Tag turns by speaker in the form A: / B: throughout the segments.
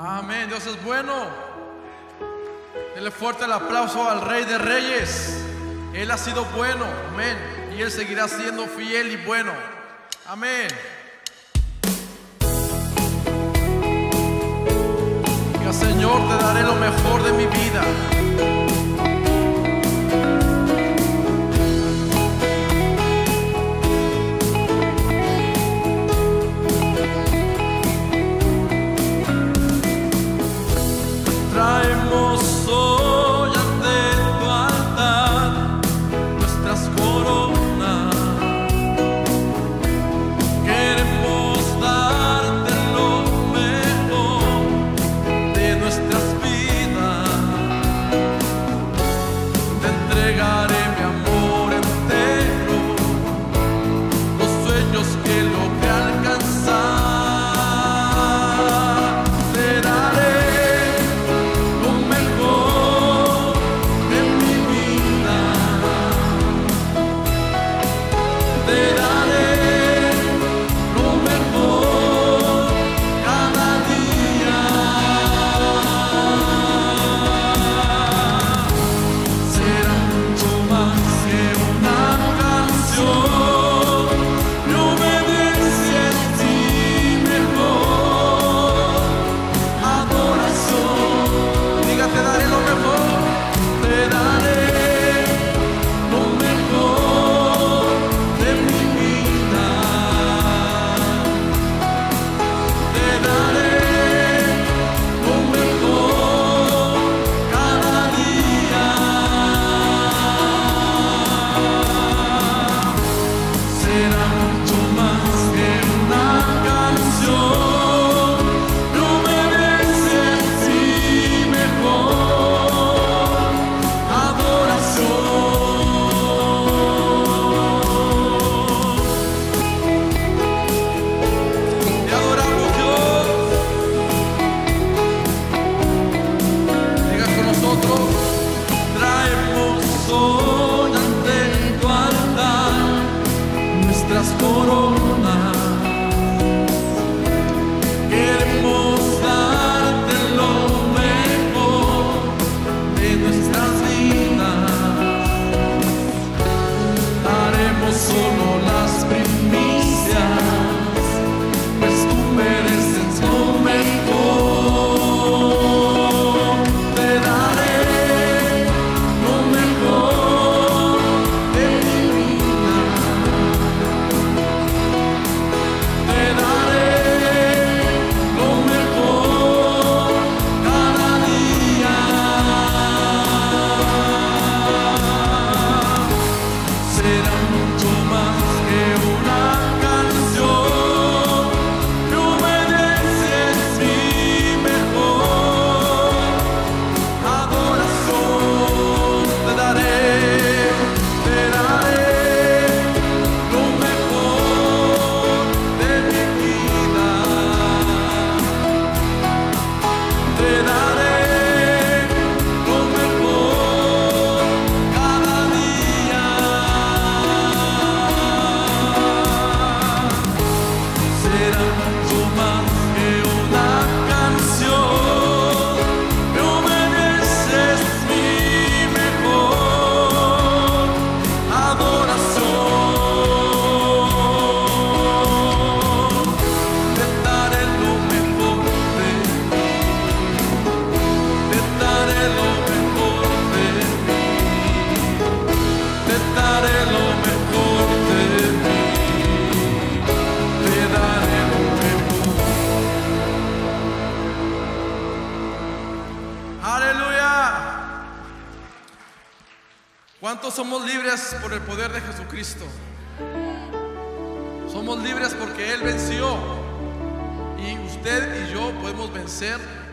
A: Amén, Dios es bueno. Dele fuerte el aplauso al Rey de Reyes. Él ha sido bueno, amén. Y Él seguirá siendo fiel y bueno. Amén. Diga, Señor, te daré lo mejor de mi vida.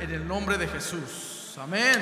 A: en el nombre de Jesús. Amén.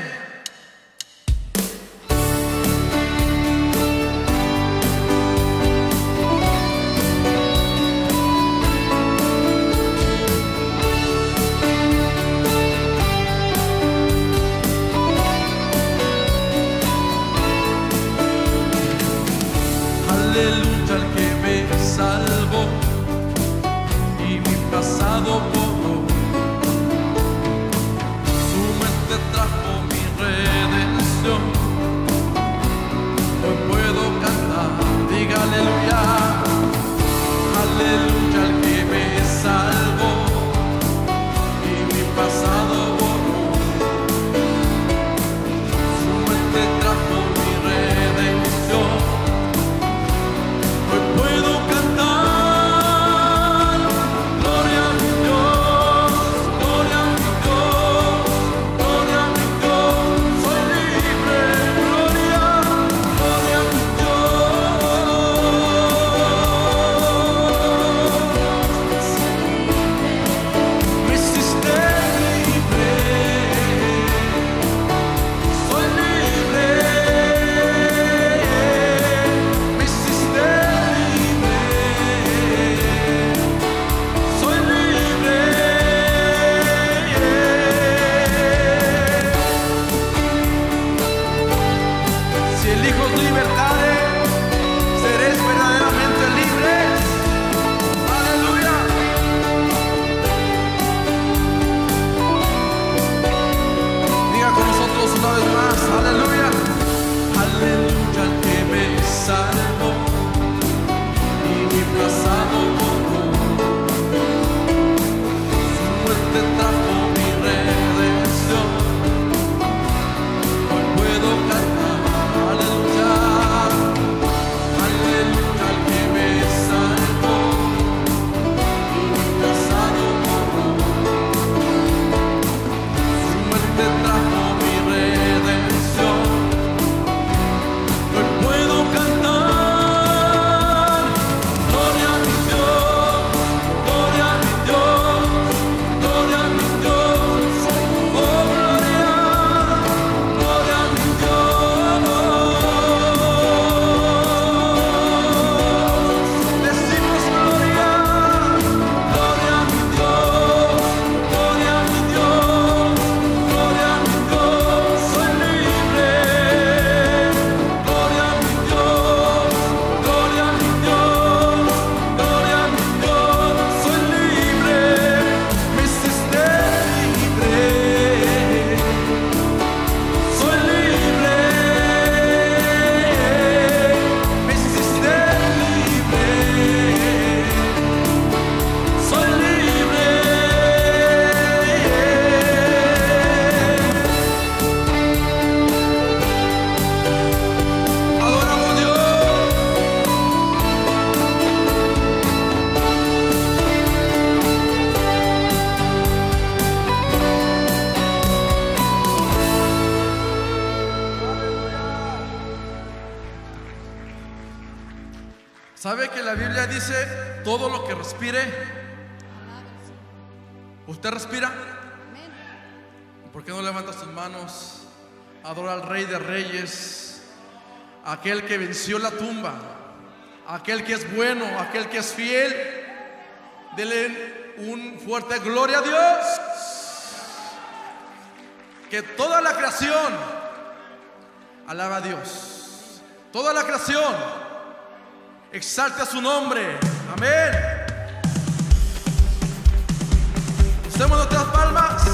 A: Respire? ¿Usted respira? ¿Por qué no levanta sus manos? Adora al Rey de Reyes, aquel que venció la tumba, aquel que es bueno, aquel que es fiel. Dele un fuerte gloria a Dios. Que toda la creación alaba a Dios. Toda la creación exalte a su nombre. Amén. Usemos nuestras palmas.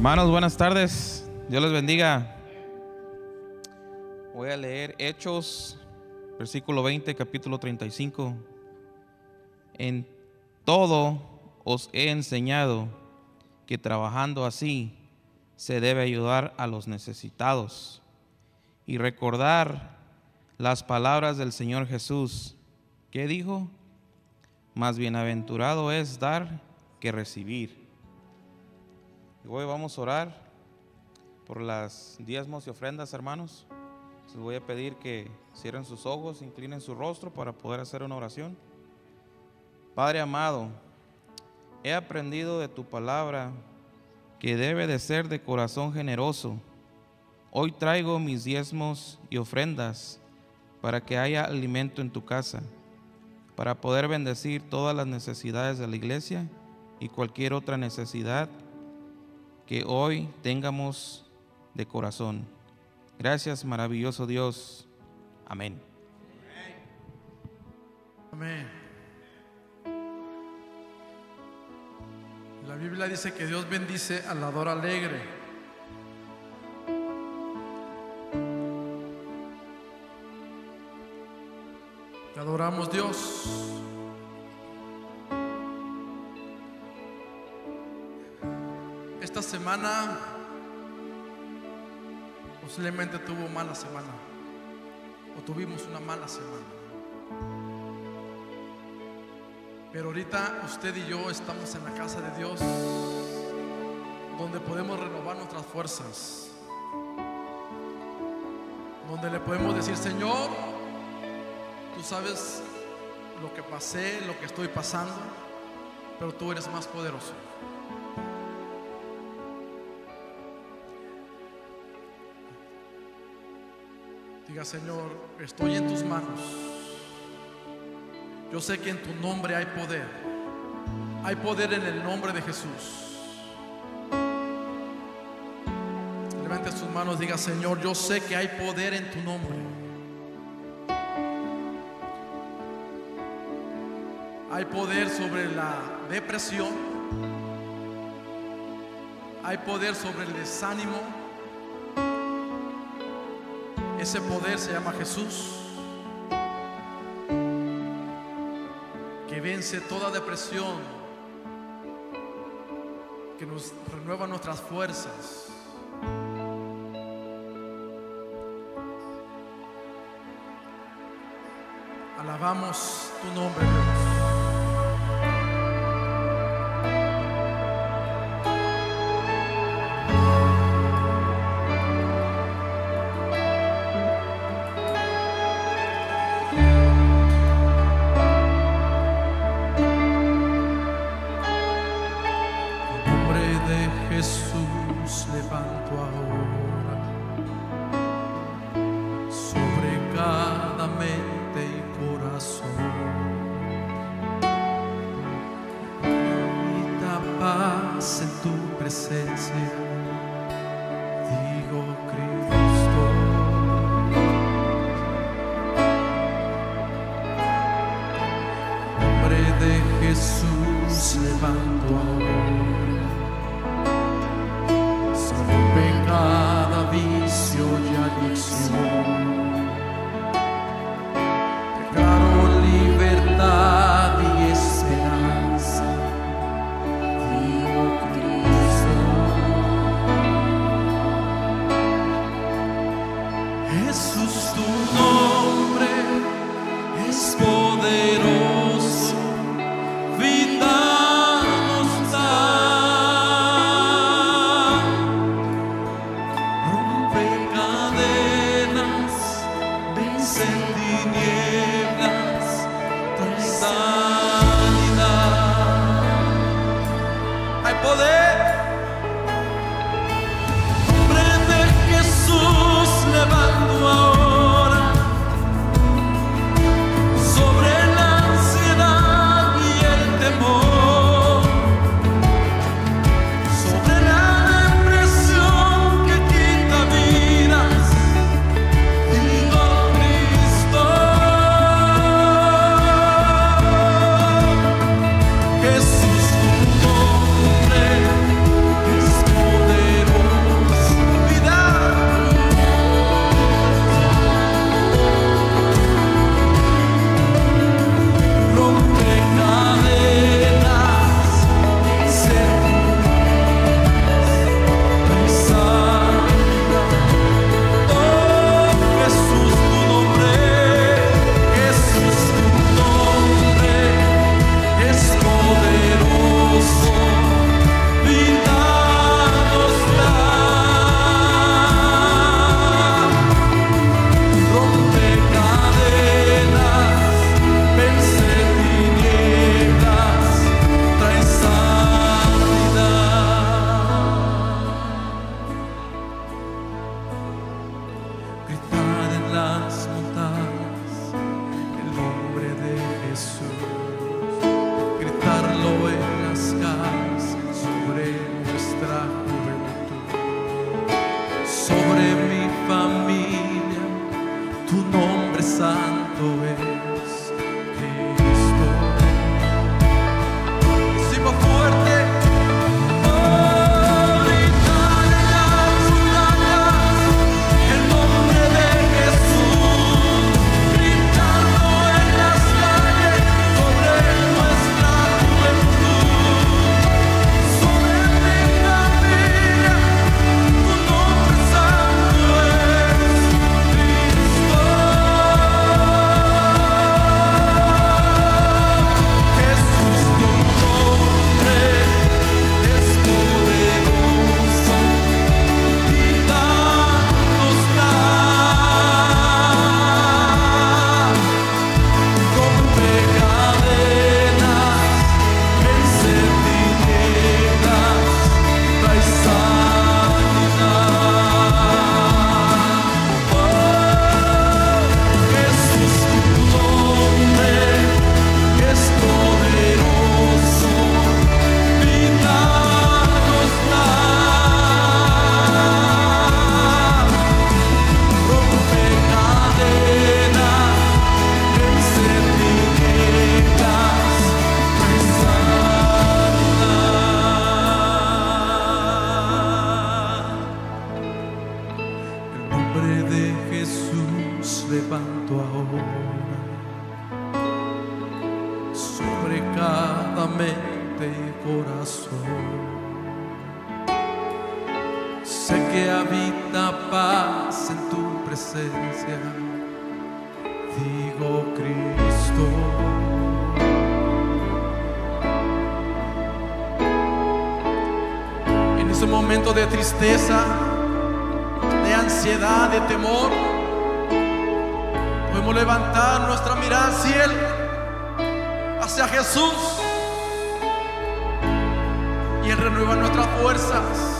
B: Hermanos, buenas tardes. Dios les bendiga. Voy a leer Hechos, versículo 20, capítulo 35. En todo os he enseñado que trabajando así se debe ayudar a los necesitados y recordar las palabras del Señor Jesús. ¿Qué dijo? Más bienaventurado es dar que recibir. Hoy vamos a orar por las diezmos y ofrendas, hermanos. Les voy a pedir que cierren sus ojos, inclinen su rostro para poder hacer una oración. Padre amado, he aprendido de tu palabra que debe de ser de corazón generoso. Hoy traigo mis diezmos y ofrendas para que haya alimento en tu casa, para poder bendecir todas las necesidades de la iglesia y cualquier otra necesidad que hoy tengamos de corazón. Gracias, maravilloso Dios. Amén.
A: Amén. La Biblia dice que Dios bendice al dador alegre. Te adoramos Dios. Semana posiblemente tuvo mala semana o tuvimos una mala semana. Pero ahorita usted y yo estamos en la casa de Dios, donde podemos renovar nuestras fuerzas, donde le podemos decir, Señor, tú sabes lo que pasé, lo que estoy pasando, pero tú eres más poderoso. Señor, estoy en tus manos. Yo sé que en tu nombre hay poder. Hay poder en el nombre de Jesús. Levante sus manos, diga, Señor, yo sé que hay poder en tu nombre. Hay poder sobre la depresión. Hay poder sobre el desánimo. Ese poder se llama Jesús. Que vence toda depresión. Que nos renueva nuestras fuerzas. Alabamos tu nombre, Dios. de panto ahora sobre cada mente y corazón. Sé que habita paz en tu presencia, digo Cristo. en ese momento de tristeza, de ansiedad, de temor. Podemos levantar nuestra mirada al cielo, hacia Jesús, y Él renueva nuestras fuerzas.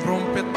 A: Él rompe